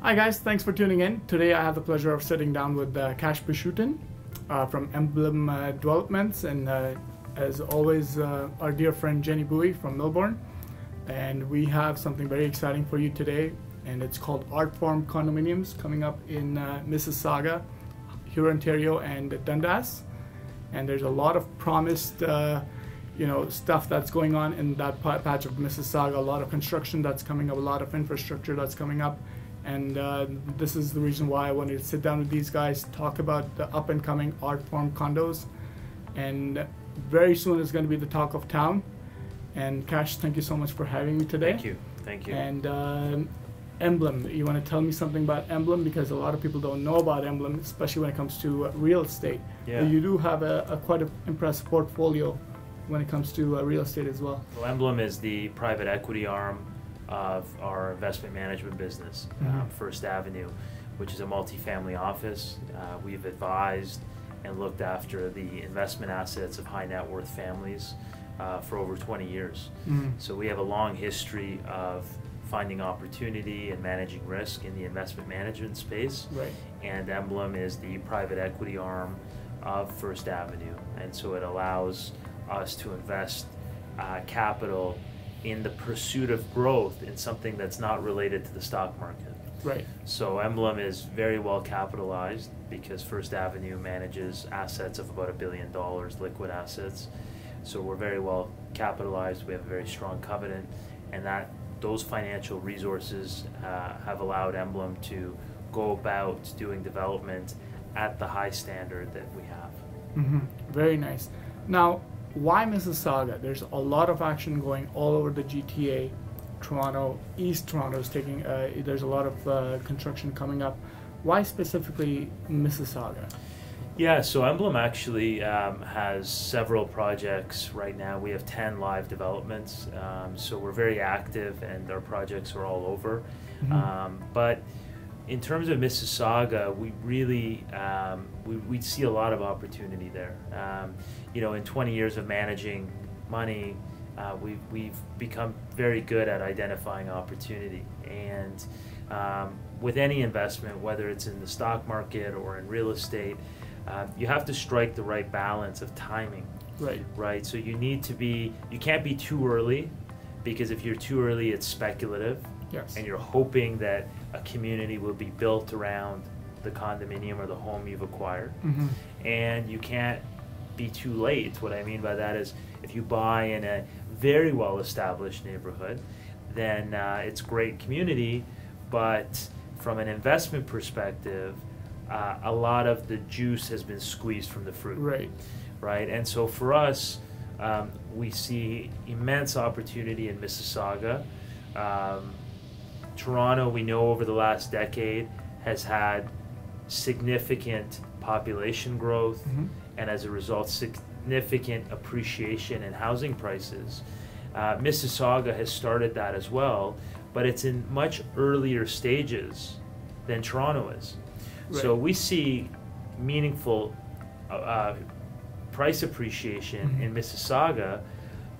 Hi guys, thanks for tuning in. Today I have the pleasure of sitting down with uh, Kash Pashootan uh, from Emblem uh, Developments and uh, as always uh, our dear friend Jenny Bowie from Melbourne. And we have something very exciting for you today and it's called Artform Condominiums coming up in uh, Mississauga, Hurontario and Dundas. And there's a lot of promised you know stuff that's going on in that patch of Mississauga, a lot of construction that's coming up, a lot of infrastructure that's coming up and uh, this is the reason why I wanted to sit down with these guys, talk about the up and coming Artform condos, and very soon it's going to be the talk of town. And Kash, thank you so much for having me today. Thank you, thank you. And uh, Emblem, you want to tell me something about Emblem because a lot of people don't know about Emblem, especially when it comes to uh, real estate. Yeah. you do have a, a quite an impressive portfolio when it comes to uh, real estate as well. Well, Emblem is the private equity arm of our investment management business, Mhm. um, First Avenue, which is a multifamily office. Uh, we've advised and looked after the investment assets of high net worth families uh, for over 20 years. Mhm. So we have a long history of finding opportunity and managing risk in the investment management space. Right. and Emblem is the private equity arm of First Avenue. And so it allows us to invest uh, capital in the pursuit of growth in something that's not related to the stock market. Right. So Emblem is very well capitalized because First Avenue manages assets of about a billion dollars, liquid assets. So we're very well capitalized. We have a very strong covenant, and that those financial resources uh, have allowed Emblem to go about doing development at the high standard that we have. hmm Very nice. Now, why Mississauga? There's a lot of action going all over the GTA. Toronto, East Toronto is taking. Uh, there's a lot of uh, construction coming up. Why specifically Mississauga? Yeah, so Emblem actually um, has several projects right now. We have 10 live developments, um, so we're very active and our projects are all over. Mhm. Um, but in terms of Mississauga, we really um, we, we see a lot of opportunity there. Um, you know, in 20 years of managing money, uh, we've, we've become very good at identifying opportunity. And um, with any investment, whether it's in the stock market or in real estate, uh, you have to strike the right balance of timing Right. right? So you need to be, you can't be too early because if you're too early, it's speculative Yes. and you're hoping that a community will be built around the condominium or the home you've acquired. hmm And you can't be too late. What I mean by that is if you buy in a very well established neighborhood, then uh, it's great community, but from an investment perspective, uh, a lot of the juice has been squeezed from the fruit Right. right? And so for us, um, we see immense opportunity in Mississauga. Um, Toronto, we know over the last decade, has had significant population growth hmm and as a result, significant appreciation in housing prices. Uh, Mississauga has started that as well, but it's in much earlier stages than Toronto is. So we see meaningful uh, uh, price appreciation Mhm. in Mississauga,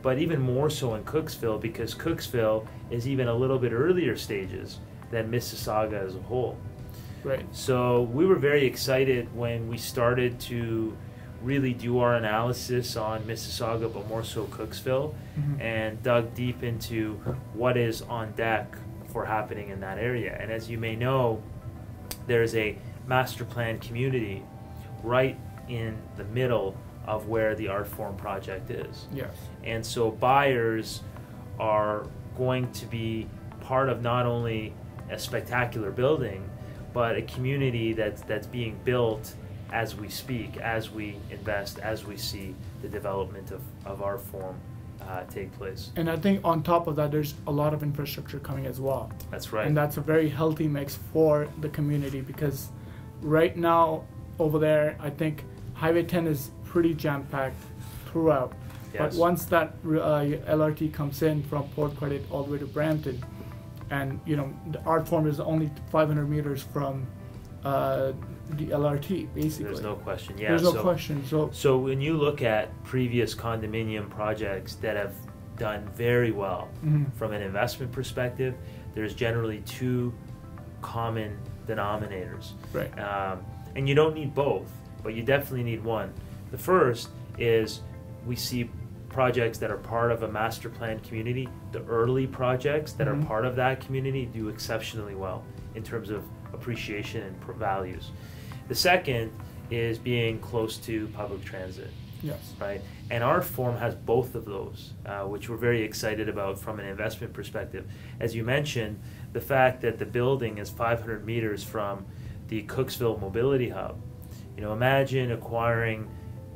but even more so in Cooksville because Cooksville is even a little bit earlier stages than Mississauga as a whole. Right. So we were very excited when we started to really do our analysis on Mississauga, but more so Cooksville, Mhm. and dug deep into what is on deck for happening in that area. And as you may know, there's a master plan community right in the middle of where the Artform project is. Yes. And so buyers are going to be part of not only a spectacular building, but a community that's that's being built as we speak, as we invest, as we see the development of, of Artform uh, take place. And I think on top of that, there's a lot of infrastructure coming as well. That's right. And that's a very healthy mix for the community because right now over there, I think Highway 10 is pretty jam packed throughout. But once that uh, LRT comes in from Port Credit all the way to Brampton, and you know the Artform is only 500 meters from uh, the LRT, basically. There's no question. Yeah. There's no so, question. So So when you look at previous condominium projects that have done very well mhm, from an investment perspective, there's generally two common denominators. Right. Um, and you don't need both, but you definitely need one. The first is we see projects that are part of a master plan community. The early projects that Mhm. are part of that community do exceptionally well in terms of appreciation and values. The second is being close to public transit Yes. right? And Artform has both of those, uh, which we're very excited about from an investment perspective. As you mentioned, the fact that the building is 500 meters from the Cooksville Mobility Hub. You know, imagine acquiring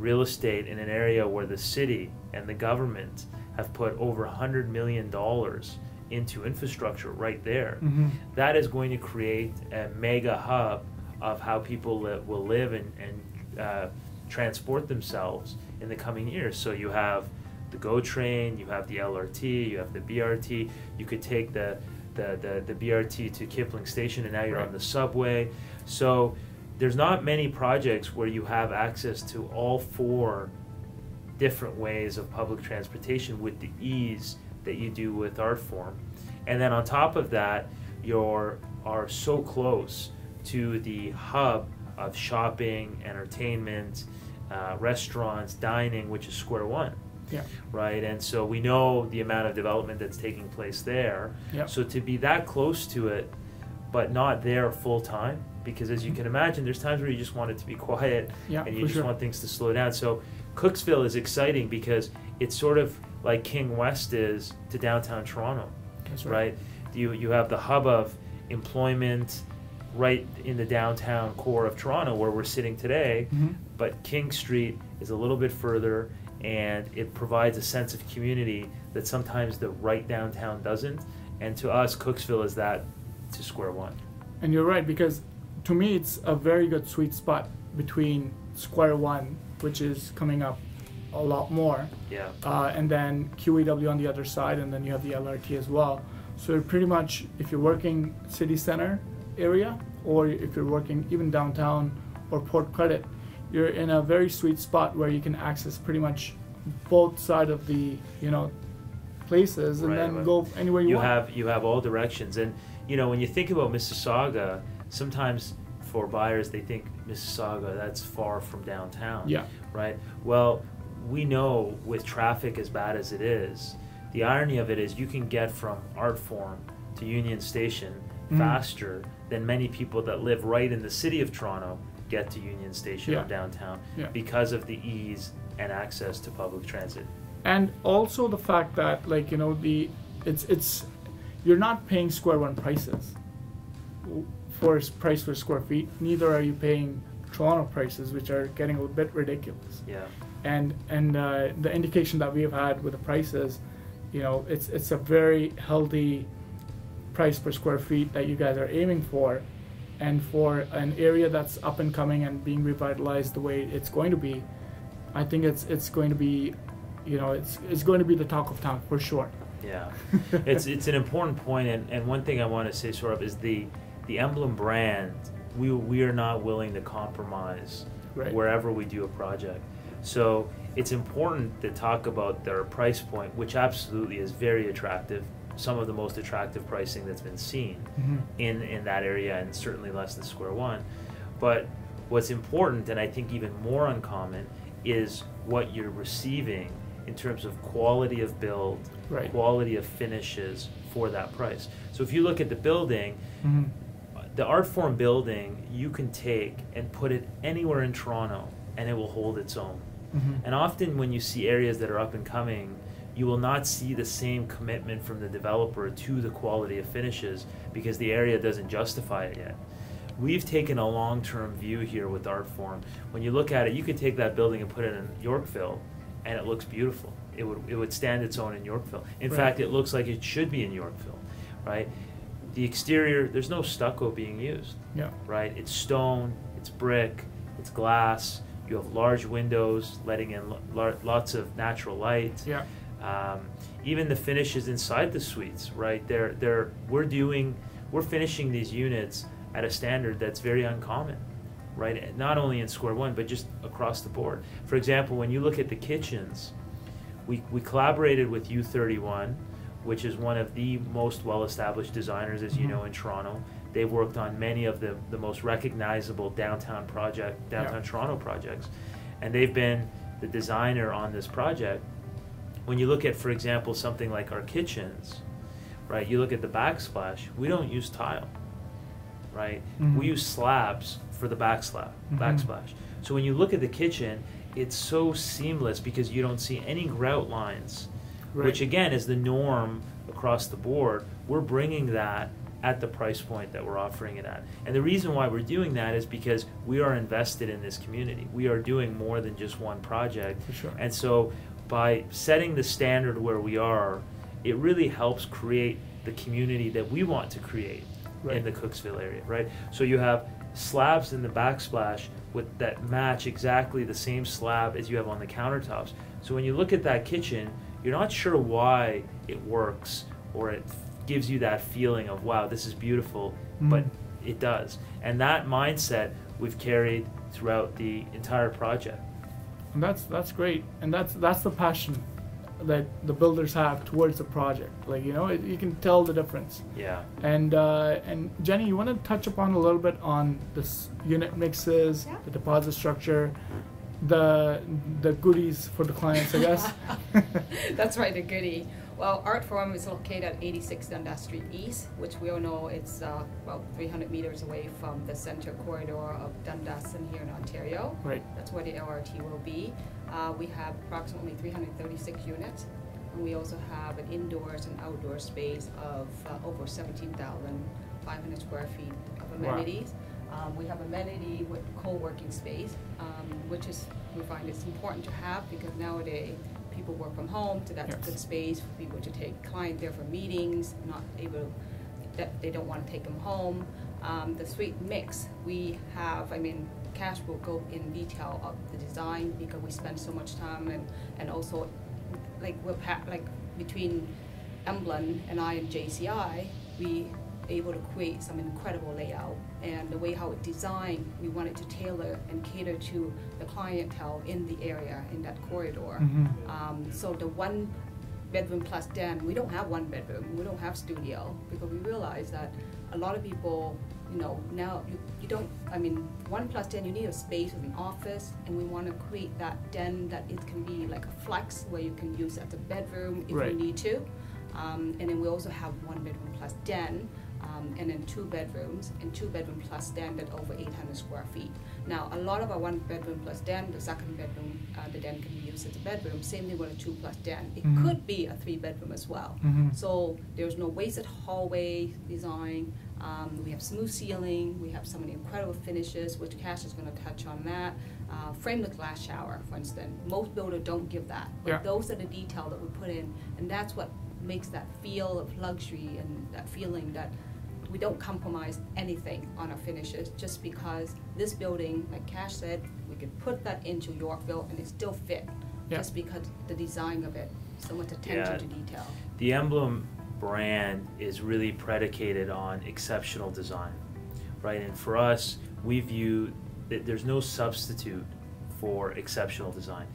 real estate in an area where the city and the government have put over 100 million dollars into infrastructure right there. hmm That is going to create a mega hub of how people will live and, and uh, transport themselves in the coming years. So you have the GO train, you have the LRT, you have the BRT. You could take the the, the, the BRT to Kipling Station, and now you're Right. on the subway. So there's not many projects where you have access to all four different ways of public transportation with the ease that you do with Artform. And then on top of that, you are so close to the hub of shopping, entertainment, uh, restaurants, dining, which is Square One, Yeah. right? And so we know the amount of development that's taking place there. Yeah. So to be that close to it, but not there full time, because as you can imagine, there's times where you just want it to be quiet Yeah, and you just sure. want things to slow down. So Cooksville is exciting because it's sort of like King West is to downtown Toronto, That's right? You you have the hub of employment right in the downtown core of Toronto where we're sitting today, Mhm. but King Street is a little bit further and it provides a sense of community that sometimes the right downtown doesn't. And to us, Cooksville is that to square one. And you're right because to me it's a very good sweet spot between Square One, which is coming up a lot more, Yeah. uh, and then QEW on the other side, and then you have the LRT as well. So you're pretty much, if you're working city center area, or if you're working even downtown or Port Credit, you're in a very sweet spot where you can access pretty much both side of the you know places, and Right, then go anywhere you, you want. have you have all directions and you know when you think about mississauga sometimes for buyers they think mississauga that's far from downtown Yeah. right well we know with traffic as bad as it is the irony of it is you can get from Artform to union station Mhm. faster than many people that live right in the city of toronto get to union station Yeah. or downtown Yeah. because of the ease and access to public transit and also the fact that like you know the it's it's you're not paying square one prices for s- price per square feet neither are you paying toronto prices which are getting a bit ridiculous. Yeah. And and uh, the indication that we have had with the prices you know it's it's a very healthy price per square feet that you guys are aiming for. And for an area that's up and coming and being revitalized the way it's going to be i think it's it's going to be you know it's it's going to be the talk of town for sure. Yeah, it's it's an important point, and, and one thing I want to say sort of is the the emblem brand. We we are not willing to compromise Right. wherever we do a project. So it's important to talk about their price point, which absolutely is very attractive. Some of the most attractive pricing that's been seen Mhm. in in that area, and certainly less than Square One. But what's important, and I think even more uncommon, is what you're receiving in terms of quality of build, Right. quality of finishes for that price. So if you look at the building, Mhm. The Artform building you can take and put it anywhere in Toronto and it will hold its own. Mhm. And often when you see areas that are up and coming, you will not see the same commitment from the developer to the quality of finishes because the area doesn't justify it yet. We've taken a long-term view here with Artform. When you look at it, you could take that building and put it in Yorkville and it looks beautiful. It would it would stand its own in Yorkville. In Right. fact, it looks like it should be in Yorkville, right? The exterior, there's no stucco being used yeah right? It's stone, it's brick, it's glass. You have large windows letting in lots of natural light. yeah Um, even the finishes inside the suites, right? They're they're we're doing we're finishing these units at a standard that's very uncommon, right? Not only in Square One, but just across the board. For example, when you look at the kitchens, we we collaborated with U31, which is one of the most well-established designers, as you Mhm. know, in Toronto. They've worked on many of the, the most recognizable downtown project, downtown Yeah. Toronto projects, and they've been the designer on this project. When you look at, for example, something like our kitchens, right? You look at the backsplash. We don't use tile, right? Mhm. We use slabs for the backslab, Mhm. backsplash. So when you look at the kitchen, it's so seamless because you don't see any grout lines, Right. which again is the norm across the board. We're bringing that at the price point that we're offering it at. And the reason why we're doing that is because we are invested in this community. We are doing more than just one project. Sure. And so by setting the standard where we are, it really helps create the community that we want to create in the Cooksville area, right? So you have slabs in the backsplash with that match exactly the same slab as you have on the countertops. So when you look at that kitchen, you're not sure why it works or it gives you that feeling of wow, this is beautiful, but Mhm. it does. And that mindset we've carried throughout the entire project. And that's that's great, and that's that's the passion that the builders have towards the project. Like you know, it, you can tell the difference. Yeah. And uh, and Jenny, you want to touch upon a little bit on this unit mixes, Yeah. the deposit structure, the the goodies for the clients, I guess. That's right, the goodie. Well, Artform is located at 86 Dundas Street East, which we all know it's uh, about 300 meters away from the center corridor of Dundas and Hurontario. right. That's where the LRT will be. Uh, we have approximately 336 units, and we also have an indoors and outdoor space of uh, over 17,500 square feet of Wow. Um, we have amenity with co-working space, um, which is we find it's important to have because nowadays people work from home, so that's Yes. a good space for people to take clients there for meetings, not able that they don't want to take them home. Um, the suite mix, we have, I mean, Kash will go in detail of the design because we spend so much time and, and also like we're like between Emblem and I and JCI, we able to create some incredible layout and the way how it designed, we wanted to tailor and cater to the clientele in the area in that corridor. Mhm. Um, so the one bedroom plus den, we don't have one bedroom, we don't have studio because we realize that a lot of people, you know, now you, you don't, I mean, one plus den, you need a space with an office and we want to create that den that it can be like a flex where you can use as a bedroom if Right. you need to. Um, and then we also have one bedroom plus den, um, and then two bedrooms, and two bedroom plus den that over 800 square feet. Now, a lot of our one bedroom plus den, the second bedroom, uh, the den can be used as a bedroom. Same thing with a two plus den. It Mhm. could be a three bedroom as well. Mhm. So there's no wasted hallway design. Um, we have smooth ceiling. We have some incredible finishes, which Kash is going to touch on that. Uh, frameless glass shower, for instance. Most builders don't give that, but Yeah. those are the detail that we put in, and that's what makes that feel of luxury and that feeling that we don't compromise anything on our finishes just because this building, like Kash said, we could put that into Yorkville and it still fit Yeah. just because the design of it, so much attention Yeah. to detail. The emblem brand is really predicated on exceptional design, right? And for us, we view that there's no substitute for exceptional design.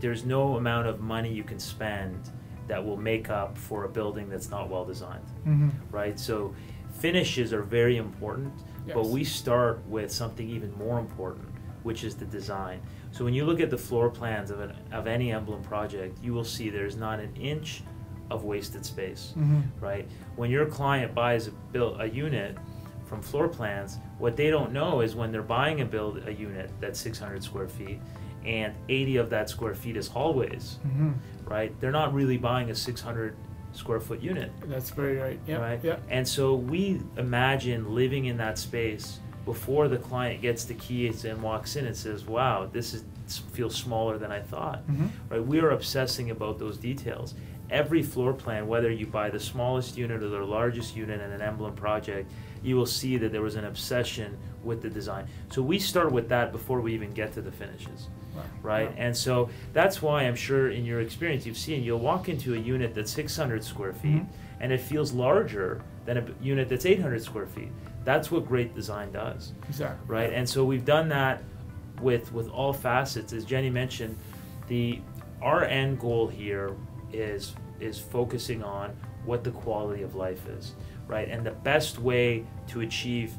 There's no amount of money you can spend that will make up for a building that's not well designed, Mhm. right? So finishes are very important, but we start with something even more important, which is the design. So when you look at the floor plans of, an, of any emblem project, you will see there's not an inch of wasted space, Mhm. right? When your client buys a build a unit from floor plans, what they don't know is when they're buying a build a unit that's 600 square feet, and 80 of that square feet is hallways, Mhm. right? They're not really buying a 600 square foot unit That's very right. Yeah. right? Yeah. And so we imagine living in that space before the client gets the keys and walks in and says, "Wow, this is feels smaller than I thought." Mhm. Right? We are obsessing about those details. Every floor plan, whether you buy the smallest unit or the largest unit in an emblem project, you will see that there was an obsession with the design. So we start with that before we even get to the finishes. Right? And so that's why I'm sure in your experience you've seen you'll walk into a unit that's 600 square feet Mhm. and it feels larger than a unit that's 800 square feet. That's what great design does, Exactly. right? And so we've done that with with all facets. As Jenny mentioned, the our end goal here is is focusing on what the quality of life is, right? And the best way to achieve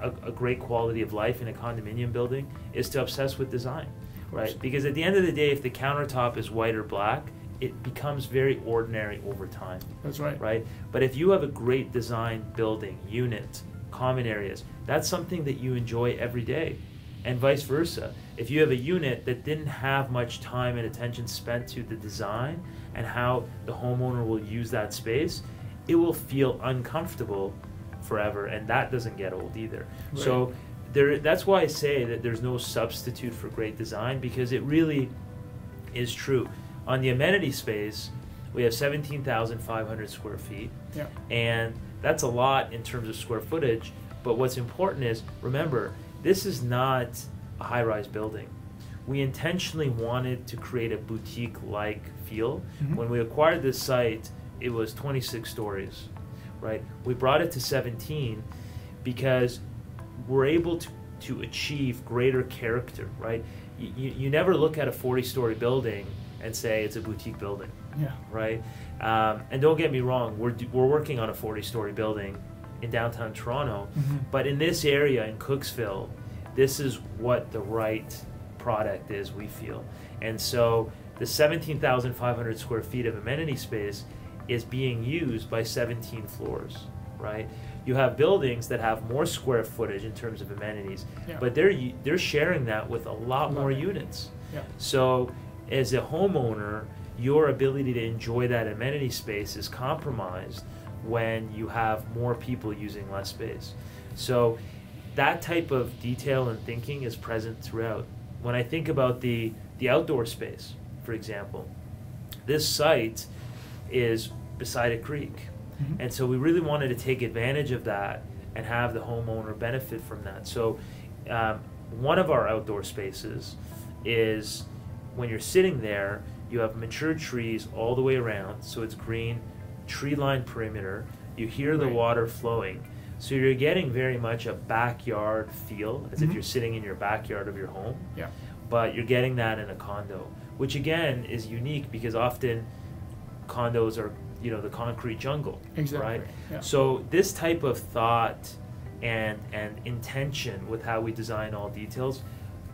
a, a great quality of life in a condominium building is to obsess with design, right? Because at the end of the day, if the countertop is white or black, it becomes very ordinary over time, That's right. right? But if you have a great design building, unit, common areas, that's something that you enjoy every day. And vice versa. If you have a unit that didn't have much time and attention spent to the design and how the homeowner will use that space, it will feel uncomfortable forever and that doesn't get old either. So there that's why I say that there's no substitute for great design because it really is true. On the amenity space, we have 17,500 square feet Yeah. and that's a lot in terms of square footage. But what's important is remember, this is not a high rise building. We intentionally wanted to create a boutique like feel. Mhm. When we acquired this site, it was 26 stories, right? We brought it to 17 because we're able to, to achieve greater character, right? You, you, you never look at a 40 story building and say it's a boutique building Yeah. right? Um, and don't get me wrong, we're, we're working on a 40 story building in downtown Toronto, Mhm. but in this area in Cooksville, this is what the right product is, we feel. And so the 17,500 square feet of amenity space is being used by 17 floors, right? You have buildings that have more square footage in terms of amenities, Yeah. but they're they're sharing that with a lot more it. units. Yeah. So, as a homeowner, your ability to enjoy that amenity space is compromised when you have more people using less space. So, that type of detail and thinking is present throughout. When I think about the the outdoor space, for example, this site is beside a creek. Mhm. And so we really wanted to take advantage of that and have the homeowner benefit from that. So um, one of our outdoor spaces is when you're sitting there, you have mature trees all the way around, so it's green, tree lined perimeter. You hear the Right. water flowing. So you're getting very much a backyard feel, as if Mhm. you're sitting in your backyard of your home Yeah. but you're getting that in a condo, which again is unique because often condos are you know the concrete jungle, Exactly. right? Yeah. So this type of thought and and intention with how we design all details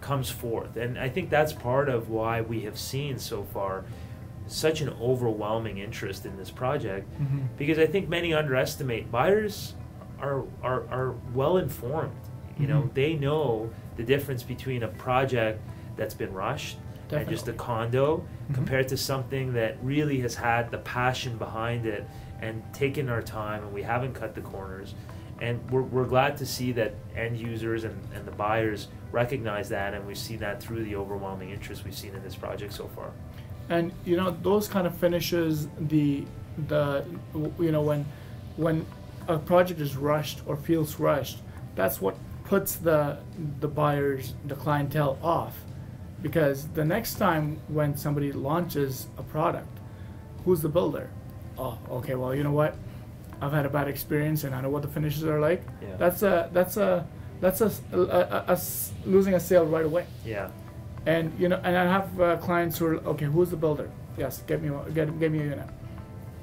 comes forth, and I think that's part of why we have seen so far such an overwhelming interest in this project Mhm. because I think many underestimate buyers are are, are well informed. You know, Mhm. they know the difference between a project that's been rushed and just a condo Mhm. compared to something that really has had the passion behind it and taken our time and we haven't cut the corners. And we're, we're glad to see that end users and, and the buyers recognize that and we've seen that through the overwhelming interest we've seen in this project so far. and you know those kind of finishes the the you know when when a project is rushed or feels rushed that's what puts the the buyers the clientele off because the next time when somebody launches a product who's the builder oh okay well you know what i've had a bad experience and i know what the finishes are like Yeah. that's a that's a that's a, a, a- a losing a sale right away Yeah. and you know, and I have uh, clients who are okay. Who's the builder? Yes, get me get get me a unit.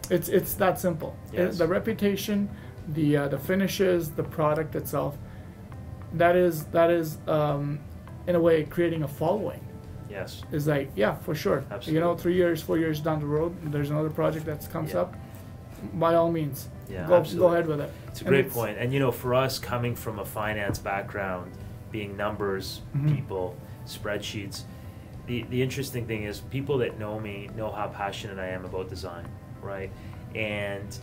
It's it's that simple. Uh, Yes. The reputation, the uh, the finishes, the product itself. That is that is um, in a way creating a following. Yes. Is like yeah, for sure. Absolutely. You know, three years, four years down the road, there's another project that comes Yeah. up. By all means, Yeah, go absolutely. go ahead with it. It's a And great point. And you know, for us coming from a finance background, being numbers Mhm. people, spreadsheets, the the interesting thing is people that know me know how passionate I am about design, right? And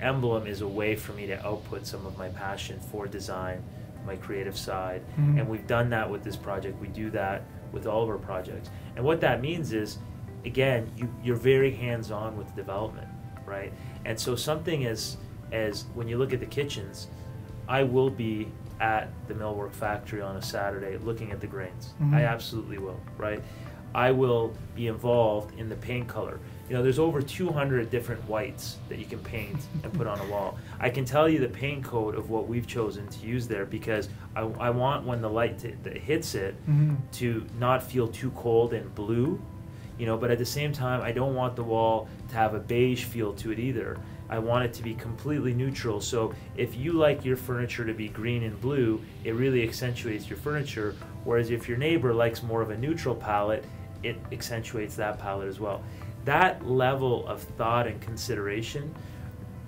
Emblem is a way for me to output some of my passion for design, my creative side. Mhm. And we've done that with this project. We do that with all of our projects. And what that means is again, you you're very hands-on with development, right? And so something as as when you look at the kitchens, I will be at the millwork factory on a Saturday looking at the grains. Mhm. I absolutely will, right? I will be involved in the paint color. You know, there's over 200 different whites that you can paint and put on a wall. I can tell you the paint code of what we've chosen to use there because I, I want when the light t- that hits it Mhm. to not feel too cold and blue, you know, but at the same time, I don't want the wall to have a beige feel to it either. I want it to be completely neutral. So if you like your furniture to be green and blue, it really accentuates your furniture. Whereas if your neighbor likes more of a neutral palette, it accentuates that palette as well. That level of thought and consideration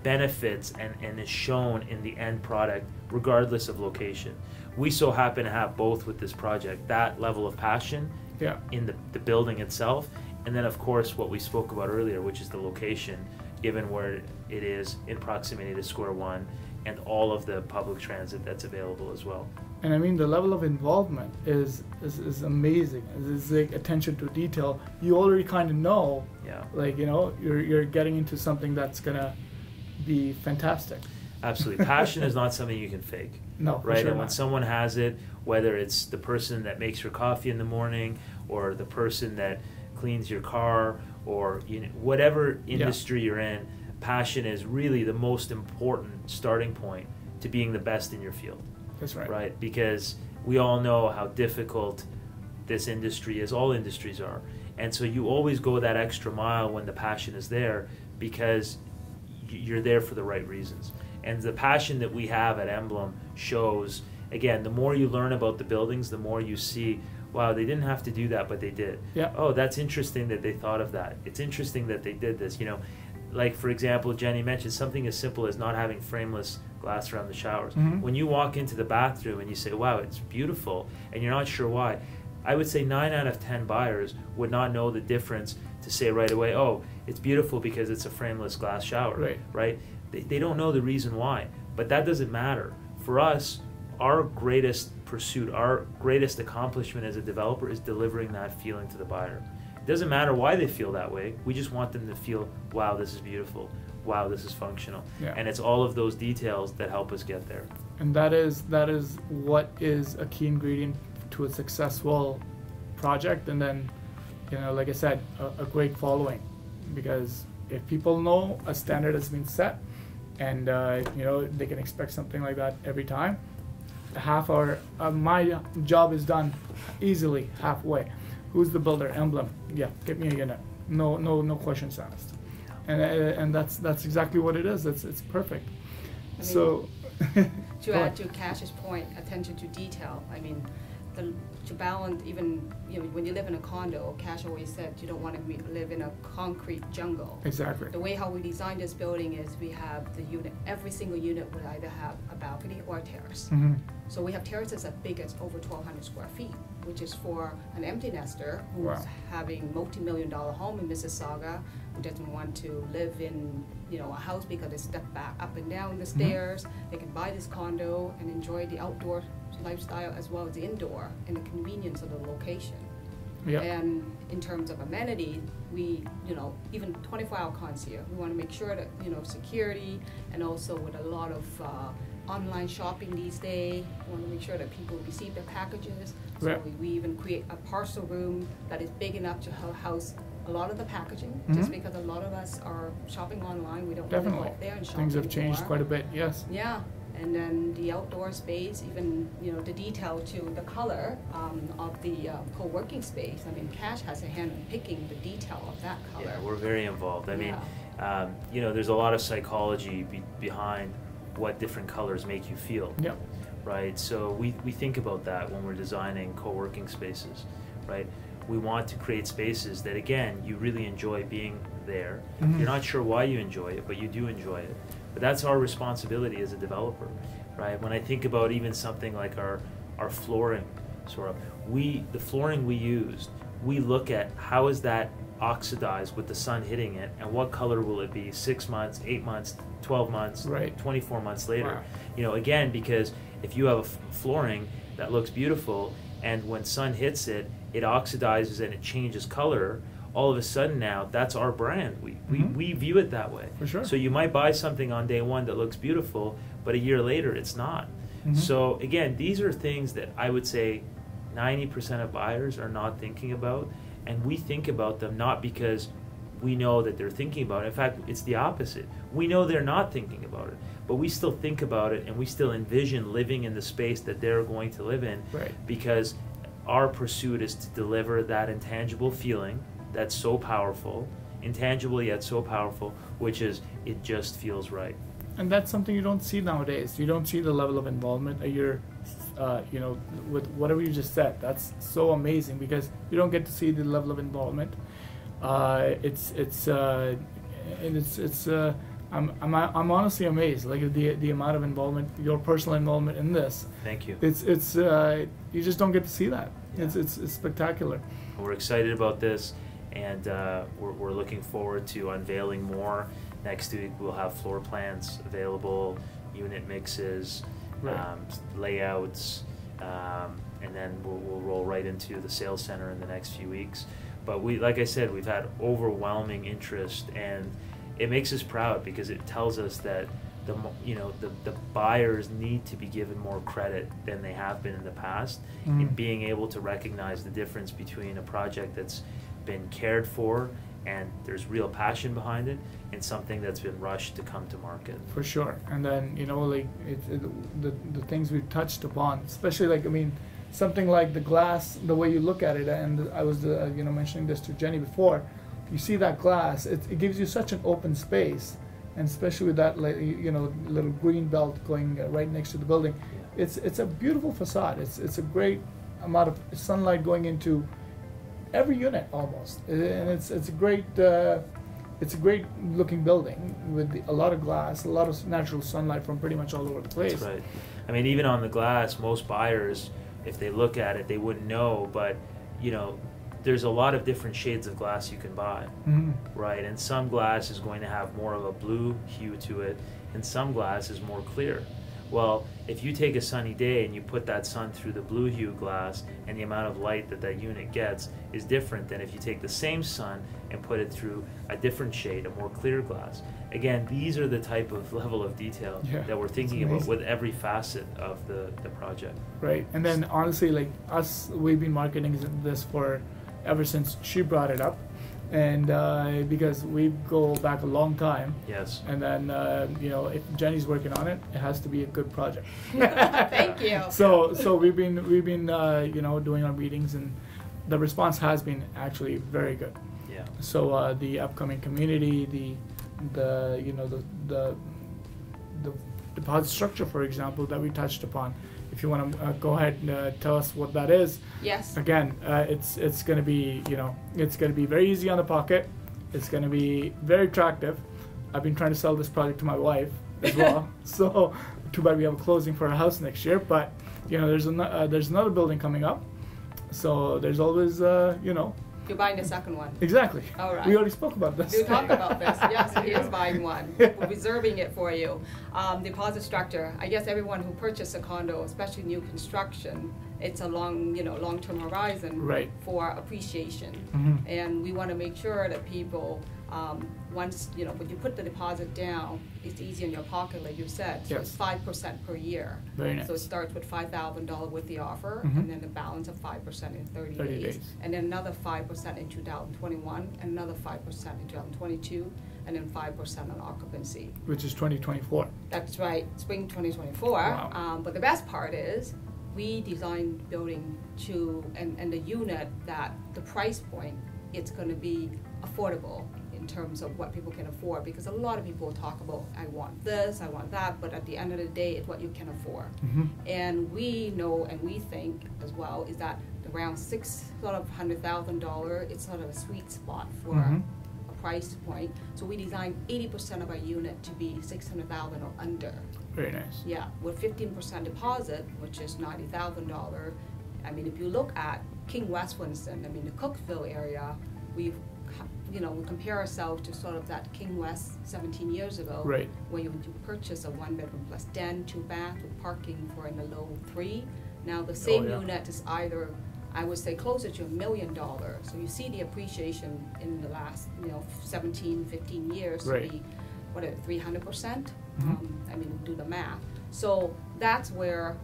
benefits and, and is shown in the end product regardless of location. We so happen to have both with this project that level of passion Yeah. in the, the building itself, and then, of course, what we spoke about earlier, which is the location, given where it is in proximity to Square One and all of the public transit that's available as well. And I mean, the level of involvement is is, is amazing. It's like attention to detail. You already kind of know, Yeah. like you know, you're you're getting into something that's gonna be fantastic. Absolutely. Passion is not something you can fake. No, right? sure and when not. someone has it, whether it's the person that makes your coffee in the morning, or the person that cleans your car, or you know, whatever industry you're in, passion is really the most important starting point to being the best in your field, That's right. right? Because we all know how difficult this industry is. All industries are, and so you always go that extra mile when the passion is there because you're there for the right reasons. And the passion that we have at Emblem shows, again, the more you learn about the buildings, the more you see, wow, they didn't have to do that, but they did. Yeah. Oh, that's interesting that they thought of that. It's interesting that they did this. You know, like for example, Jenny mentioned something as simple as not having frameless glass around the showers. Mhm. When you walk into the bathroom and you say, wow, it's beautiful, and you're not sure why, I would say nine out of ten buyers would not know the difference to say right away, oh, it's beautiful because it's a frameless glass shower, Right. right? They, they don't know the reason why, but that doesn't matter. For us, our greatest pursuit, our greatest accomplishment as a developer is delivering that feeling to the buyer. It doesn't matter why they feel that way. We just want them to feel, wow, this is beautiful. Wow, this is functional. Yeah. And it's all of those details that help us get there. and that is that is what is a key ingredient to a successful project and then you know like i said a, a great following because if people know a standard has been set and uh, you know they can expect something like that every time half our uh, my job is done easily halfway who's the builder? Emblem. Yeah get me a unit. No no no questions asked. And uh, and that's that's exactly what it is. It's it's perfect. I mean, so To add to Kash's point, attention to detail, I mean, the, to balance even, you know, when you live in a condo, Kash always said you don't wanna live in a concrete jungle. exactly. The way how we designed this building is we have the unit, every single unit would either have a balcony or a terrace. hmm So we have terraces as big as over twelve hundred square feet, which is for an empty nester who's Wow. having multi-million dollar home in Mississauga, who doesn't want to live in, you know, a house because they step back up and down the stairs. They can buy this condo and enjoy the outdoor lifestyle as well as the indoor and the convenience of the location. yeah And in terms of amenities, we, you know, even twenty-four hour concierge, we wanna make sure that, you know, security and also with a lot of, uh, online shopping these days, we wanna make sure that people receive their packages. So Right. we, we even create a parcel room that is big enough to house a lot of the packaging, just Mhm. because a lot of us are shopping online, we don't really go Definitely. out there and shop Things have changed anymore. quite a bit, yes. Yeah, and then the outdoor space, even, you know, the detail to the color um, of the uh, co-working space. I mean, Kash has a hand in picking the detail of that color. Yeah, we're very involved. I mean, um, you know, there's a lot of psychology be- behind what different colors make you feel, Yep. Right? So we, we think about that when we're designing co-working spaces, right? We want to create spaces that, again, you really enjoy being there. Mhm. You're not sure why you enjoy it, but you do enjoy it. But that's our responsibility as a developer, right? When I think about even something like our, our flooring, sort of, we, the flooring we used, we look at how is that oxidized with the sun hitting it and what color will it be six months, eight months, 12 months, Right. 24 months later. Wow. You know, again, because if you have a f- flooring that looks beautiful and when sun hits it, it oxidizes and it changes color, all of a sudden now that's our brand. We, we, Mhm. we view it that way. For sure. So you might buy something on day one that looks beautiful, but a year later it's not. Mhm. So again, these are things that I would say 90% of buyers are not thinking about, and we think about them not because we know that they're thinking about it. In fact, it's the opposite. We know they're not thinking about it, but we still think about it and we still envision living in the space that they're going to live in Right. because our pursuit is to deliver that intangible feeling that's so powerful intangible yet so powerful, which is it just feels right. and that's something you don't see nowadays. You don't see the level of involvement that you're, uh, you know, with whatever you just said. That's so amazing because you don't get to see the level of involvement. Uh, it's it's uh, and it's it's. I'm, I'm I'm honestly amazed, like the the amount of involvement, your personal involvement in this. Thank you. It's it's uh, you just don't get to see that. It's it's it's spectacular. We're excited about this, and uh, we're, we're looking forward to unveiling more. Next week, we'll have floor plans available, unit mixes, Right. um, layouts, um, and then we'll, we'll roll right into the sales center in the next few weeks. But we, like I said, we've had overwhelming interest, and it makes us proud because it tells us that the you know the, the buyers need to be given more credit than they have been in the past in Mm. being able to recognize the difference between a project that's been cared for and there's real passion behind it and something that's been rushed to come to market. For sure, and then you know, like it, it, the the things we've touched upon, especially like I mean, something like the glass, the way you look at it, and I was uh, you know mentioning this to Jenny before. You see that glass, it, it gives you such an open space, and especially with that you know little green belt going uh, right next to the building, it's it's a beautiful facade. It's it's a great amount of sunlight going into every unit almost, and it's it's a great. Uh, it's a great looking building with a lot of glass, a lot of natural sunlight from pretty much all over the place. That's right. I mean, even on the glass, most buyers, if they look at it, they wouldn't know, but you know, there's a lot of different shades of glass you can buy, Mhm. right? And some glass is going to have more of a blue hue to it, and some glass is more clear. Well, if you take a sunny day and you put that sun through the blue hue glass, and the amount of light that that unit gets is different than if you take the same sun and put it through a different shade, a more clear glass. Again, these are the type of level of detail Yeah, that we're thinking about with every facet of the, the project. Right, and then honestly, like us, we've been marketing this for ever since she brought it up, and uh, because we go back a long time, Yes. and then uh, you know if Jenny's working on it, it has to be a good project. Thank you. So so we've been we've been uh, you know doing our meetings, and the response has been actually very good. Yeah. So uh, the upcoming community, the the you know the the the deposit structure, for example, that we touched upon. If you want to uh, go ahead and uh, tell us what that is, Yes. again, uh, it's it's going to be you know it's going to be very easy on the pocket. It's going to be very attractive. I've been trying to sell this project to my wife as well. so too bad we have a closing for a house next year, but you know there's an, uh, there's another building coming up. So there's always uh, you know You're buying the second one. exactly. All right. We already spoke about this. We talked about this. Yes, he is buying one. We're reserving it for you. Um, deposit structure. I guess everyone who purchased a condo, especially new construction, it's a long, you know, long-term horizon Right. for appreciation. Mhm. And we want to make sure that people, um, once, you know, when you put the deposit down, it's easy in your pocket, like you said. So it's five percent per year. Very nice. So it starts with five thousand dollar with the offer, Mhm. and then the balance of five percent in thirty 30 days. days. And then another five percent in two thousand twenty-one, and another five percent in two thousand twenty-two, and then five percent on occupancy. Which is 2024. That's right, spring twenty twenty-four. Wow. Um, but the best part is, we designed building to, and, and the unit that, the price point, it's gonna be affordable in terms of what people can afford, because a lot of people talk about, I want this, I want that, but at the end of the day, it's what you can afford. Mhm. And we know and we think as well is that around six sort of hundred thousand dollar, it's sort of a sweet spot for Mhm. a price point. So we designed eighty percent of our unit to be six hundred thousand or under. Very nice. Yeah, with fifteen percent deposit, which is ninety thousand dollar. I mean, if you look at King West, for instance, I mean, the Cooksville area, we've, you know, we compare ourselves to sort of that King West seventeen years ago. Right. Where you, you purchase a one bedroom plus den, two bath with parking for in the low three. Now, the same yeah. unit is either, I would say closer to a million dollars. So you see the appreciation in the last, you know, 17, 15 years to Right. be, what, three hundred percent? Mhm. Um, I mean, do the math. So that's where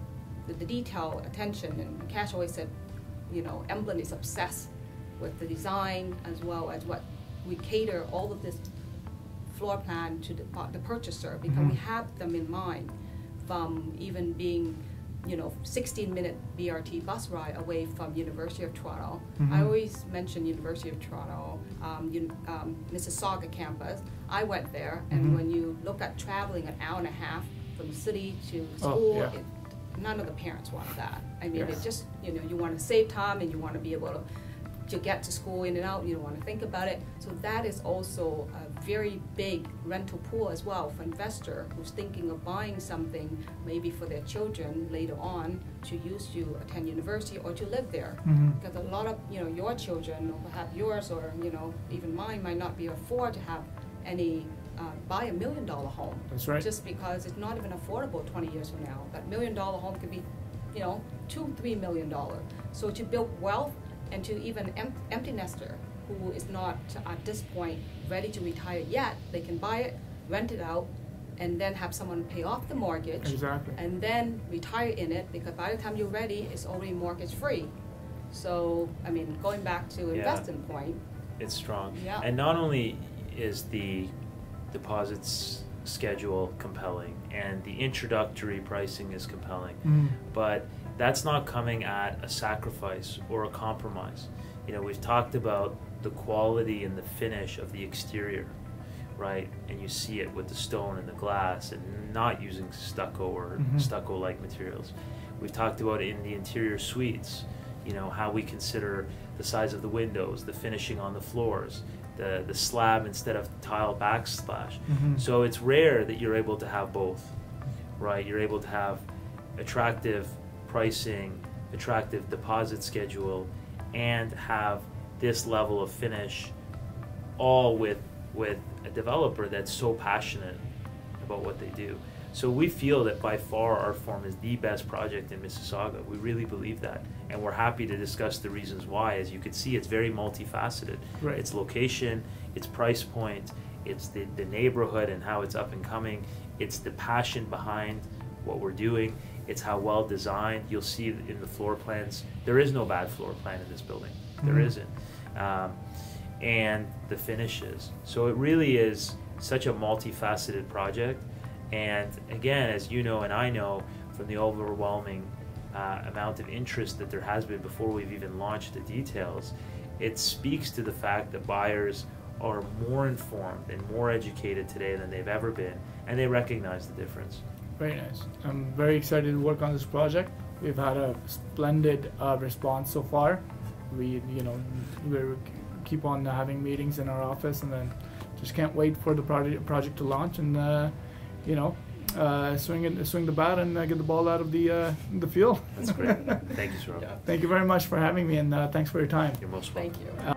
the, the detail, attention, and Kash always said, you know, Emblem is obsessed with the design as well as what we cater all of this floor plan to the, the purchaser because we Mhm. have them in mind from even being you know, 16 minute BRT bus ride away from University of Toronto. I Mhm. always mention University of Toronto, um, un- um, Mississauga campus. I went there, and Mhm. when you look at traveling an hour and a half from the city to Oh, school, yeah. it, none of the parents want that. I mean, Yes. it just you know you want to save time and you want to be able to to get to school in and out. You don't want to think about it. So that is also a very big rental pool as well for investor who's thinking of buying something maybe for their children later on to use to attend university or to live there. Mhm. Because a lot of you know your children or perhaps yours or you know even mine might not be afford to have any uh, buy a million dollar home. That's right. Just because it's not even affordable 20 years from now. That million dollar home could be, you know, two, three million dollar. So to build wealth and to even em- empty nester who is not at this point ready to retire yet, they can buy it, rent it out, and then have someone pay off the mortgage. Exactly. And then retire in it because by the time you're ready, it's already mortgage free. So, I mean, going back to Yeah. investing point, It's strong. Yeah. And not only is the deposits schedule compelling and the introductory pricing is compelling, Mhm. but that's not coming at a sacrifice or a compromise. You know, we've talked about the quality and the finish of the exterior, right? And you see it with the stone and the glass and not using stucco or Mhm. stucco like materials. We've talked about in the interior suites, you know, how we consider the size of the windows, the finishing on the floors, the, the slab instead of tile backsplash. Mhm. So it's rare that you're able to have both, right? You're able to have attractive pricing, attractive deposit schedule, and have this level of finish, all with with a developer that's so passionate about what they do. So we feel that by far Artform is the best project in Mississauga. We really believe that, and we're happy to discuss the reasons why. As you can see, it's very multifaceted. Right. Its location, its price point, it's the, the neighborhood and how it's up and coming. It's the passion behind what we're doing. It's how well designed. You'll see in the floor plans. There is no bad floor plan in this building. There Mhm. isn't. Um, and the finishes. So it really is such a multifaceted project. And again, as you know and I know from the overwhelming uh, amount of interest that there has been before we've even launched the details, it speaks to the fact that buyers are more informed and more educated today than they've ever been, and they recognize the difference. Very nice. I'm very excited to work on this project. We've had a splendid uh, response so far. We, you know, we keep on having meetings in our office, and then just can't wait for the project project to launch and, uh, you know, uh, swing it, swing the bat and uh, get the ball out of the uh, the field. That's great. Thank you, Saurabh. Thank you very much for having me, and uh, thanks for your time. You're most welcome. thank you. Uh,